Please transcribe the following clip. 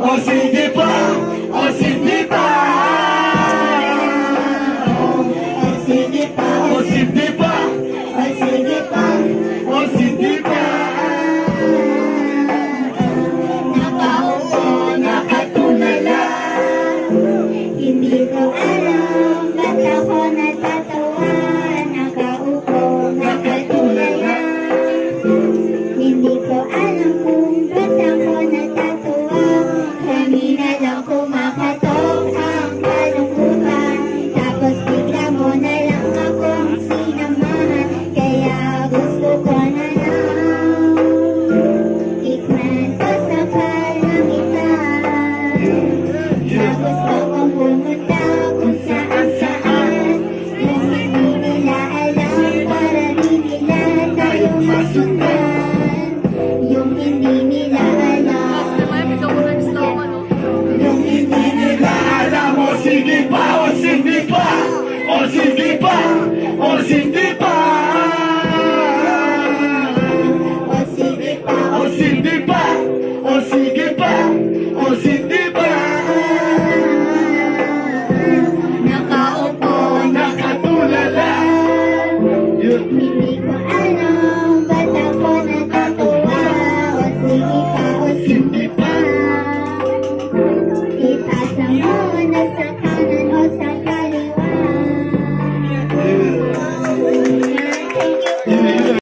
on se débat, on se débat, on se débat, on se débat. s'y vit pas, on s'y vit pas, on s'y vit pas, on s'y vit pas. On s'y pas, on s'y pas, on s'y vit pas, on s'y vit pas. Nakaupo, nakatulala. Yung ibig mo nessa casa.